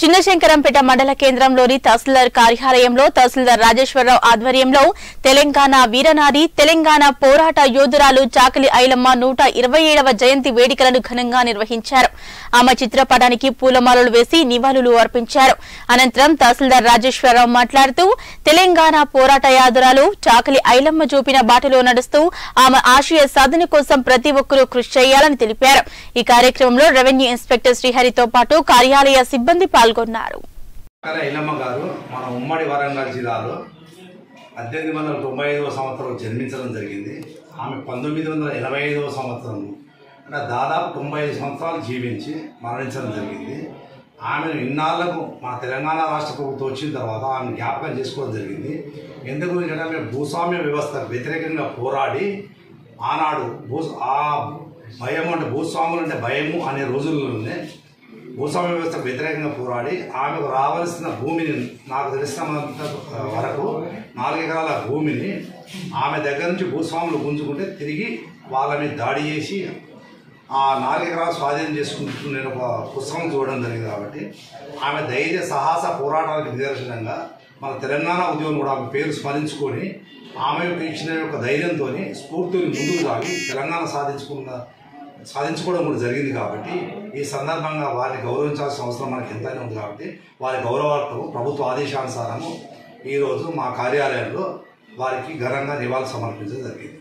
చిన్నశంకరంపేట మండల కేంద్రంలోని తహసీల్దార్ కార్యాలయంలో తహసీల్దార్ రాజేశ్వరరావు ఆధ్వర్యంలో తెలంగాణ వీరనారి తెలంగాణ పోరాట యోధురాలు చాకలి ఐలమ్మ నూట ఇరవై ఏడవ జయంతి వేడుకలను ఘనంగా నిర్వహించారు. ఆమె చిత్రపటానికి పూలమాలలు వేసి నివాళులు అర్పించారు. అనంతరం తహసీల్దార్ రాజేశ్వరరావు మాట్లాడుతూ తెలంగాణ పోరాట యాదురాలు చాకలి ఐలమ్మ చూపిన బాటలో నడుస్తూ ఆమె ఆశయ సాధన కోసం ప్రతి ఒక్కరూ కృషి చేయాలని తెలిపారు. ఈ కార్యక్రమంలో రెవెన్యూ ఇన్స్పెక్టర్ శ్రీహరితో పాటు కార్యాలయ సిబ్బంది పాల్గొన్నారు. పాల్గొన్నారు గారు మన ఉమ్మడి వరంగల్ జిల్లాలో పద్దెనిమిది వందల తొంభై ఐదవ సంవత్సరం జన్మించడం జరిగింది. ఆమె పంతొమ్మిది వందల ఎనభై ఐదవ సంవత్సరం అంటే దాదాపు తొంభై ఐదు సంవత్సరాలు జీవించి మరణించడం జరిగింది. ఆమెను ఇన్నాళ్ళకు మన తెలంగాణ రాష్ట్ర ప్రభుత్వం వచ్చిన తర్వాత ఆమె జ్ఞాపకం చేసుకోవడం జరిగింది. ఎందుకు అంటే ఆమె భూస్వామ్య వ్యవస్థ వ్యతిరేకంగా పోరాడి ఆనాడు భూ ఆ భయం అంటే భూస్వాములు అంటే భయము అనే రోజుల్లోనే భూస్వామ్య వ్యవస్థకు వ్యతిరేకంగా పోరాడి ఆమెకు రావాల్సిన భూమిని నాకు తెలిసినంత వరకు నాలుగు ఎకరాల భూమిని ఆమె దగ్గర నుంచి భూస్వాములు గుంజుకుంటే తిరిగి వాళ్ళని దాడి చేసి ఆ నాలుగు ఎకరాలు స్వాధీనం చేసుకుంటూ నేను ఒక పుస్తకం చూడడం జరిగింది కాబట్టి ఆమె ధైర్య సాహస పోరాటానికి నిదర్శనంగా మన తెలంగాణ ఉద్యోగం కూడా ఆమె పేరు స్మరించుకొని ఆమె యొక్క ఇచ్చిన యొక్క ధైర్యంతో స్ఫూర్తిని ముందుకు సాగి తెలంగాణ సాధించుకున్న సాధించుకోవడం కూడా జరిగింది కాబట్టి ఈ సందర్భంగా వారిని గౌరవించాల్సిన అవసరం మనకి ఎంతైనా ఉంది కాబట్టి వారి గౌరవార్థం ప్రభుత్వ ఆదేశానుసారము ఈరోజు మా కార్యాలయంలో వారికి ఘనంగా నివాళులు సమర్పించడం జరిగింది.